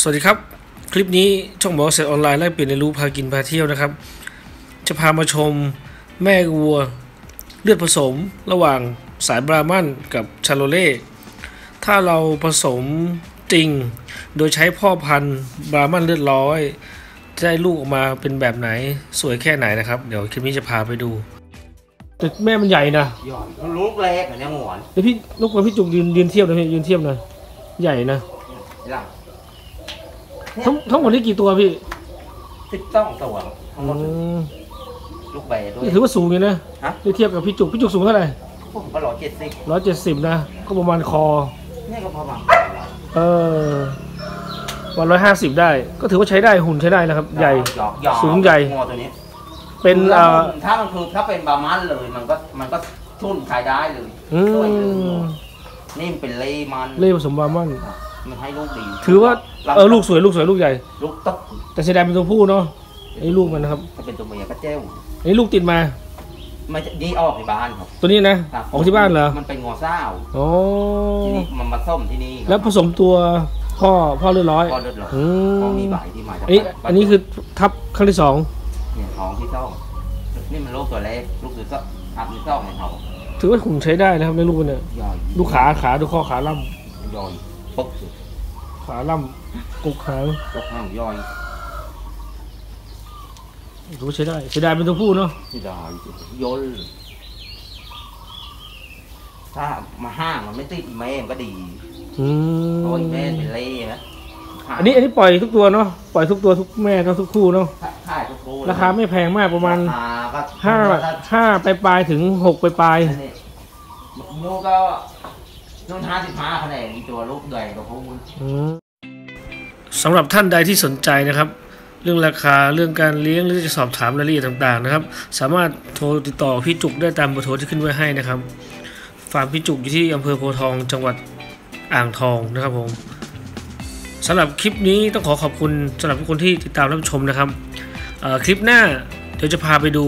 สวัสดีครับ คลิปนี้ช่องหมอเสร็จออนไลน์แลกเปลี่ยนเรียนรู้พากินพาเที่ยวนะครับ จะพามาชมแม่วัว เลือดผสมระหว่างสายบราหมันกับชาโลเล่ถ้าเราผสมจริง โดยใช้พ่อพันธุ์บราหมันเลือดร้อยจะได้ลูกออกมาเป็นแบบไหนสวยแค่ไหนนะครับ เดี๋ยวคลิปนี้จะพาไปดูแต่แม่มันใหญ่นะหย่อนลูกเล็กอันเนี้ยหมวนเดี๋ยวพี่ลูกมาพี่จุกยืนยืนเทียบนะพี่ยืนเทียบหน่อยใหญ่นะหลัง ทั้งทั้งหมดนี่กี่ตัวพี่สิบต้องตัวทั้งหมอืดมลูกใบด้วย นี่ถือว่าสูงอยู่นะฮะถ้าเทียบกับพี่จุกพี่จุกสูงเท่าไหร่ผมก็ร้อยเจ็ดสิบร้อยเจ็ดสิบนะ ก็ประมาณคอ นี่ก็ประมาณเออวันร้อยห้าสิบได้ ก็ถือว่าใช้ได้หุ่นใช้ได้นะครับ ใหญ่หยอกหยอกสูงใหญ่ งอตัวนี้เป็นเอ่อถ้ามันคือถ้าเป็นบามันเลยมันก็มันก็ทุ่นใช้ได้เลยอืช่วยเลยมนี่มันเป็นเลมันเล่ผสมบาร์มัน มันให้ลูกดีถือว่าเออลูกสวยลูกสวยลูกใหญ่ ลูกต๊อกแต่เสียดายเป็นตัวผู้เนาะไอ้ลูกมันนะครับถ้าเป็นตัวเมียก็เจ้าไอ้ลูกติดมามันจะนี่ออกในบ้านครับ ตัวนี้นะครับออกที่บ้านเหรอมันเป็นงอเศร้าอ๋อที่นี่มันมาส้มที่นี่ครับแล้วผสมตัวพ่อพ่อเลือดร้อยพอเลือดหลอดอืพอมมีใบที่มาจากอันนี้อันนี้คือทับครั้งที่สองเนี่ยท้องที่ต้องนี่มันลูกตัวเล็กลูกตัวก็อัพที่ต้องในท้องถือว่าหุ่นใช้ได้นะครับในลูกมันเนี่ยย่อยดูขาขาดูข้อขาล่ย่อย ปุ๊บำขาล่ำกุกหางลูกห้างย่อยถือว่าใช้ได้เสียดายเป็นตัวผู้เนาะที่ดอยยนถ้ามาห้างมันไม่ติดแม่มันก็ดีอืเพราะมว่าอีแม่เป็นเล่นะอันนี้อันนี้ปล่อยทุกตัวเนาะปล่อยทุกตัวทุกแม่เนาะทุกคู่เนาะขายทุกคู่ราคาไม่แพงมากประมาณราคาก็ห้าห้าปลายปลายๆถึงหกปลายปลายอันนี้มูก็ นู่นห้าสิบห้าคะแนนมีตัวลูกใหญ่ตัวพูนๆอืมสำหรับท่านใดที่สนใจนะครับ เรื่องราคาเรื่องการเลี้ยงหรือจะสอบถามรายละเอียดต่างๆนะครับ สามารถโทรติดต่อพี่จุกได้ตามเบอร์โทรที่ขึ้นไว้ให้นะครับฟาร์มพี่จุกอยู่ที่อำเภอโพทองจังหวัดอ่างทองนะครับผมสำหรับคลิปนี้ต้องขอขอบคุณสำหรับทุกคนที่ติดตามรับชมนะครับคลิปหน้าเดี๋ยวจะพาไปดู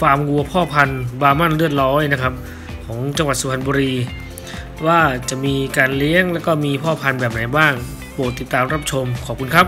ฟาร์มวัวพ่อพันธุ์บาร์มันเลือดร้อยนะครับ ของจังหวัดสุพรรณบุรี ว่าจะมีการเลี้ยงแล้วก็มีพ่อพันธุ์แบบไหนบ้าง โปรดติดตามรับชมขอบคุณครับ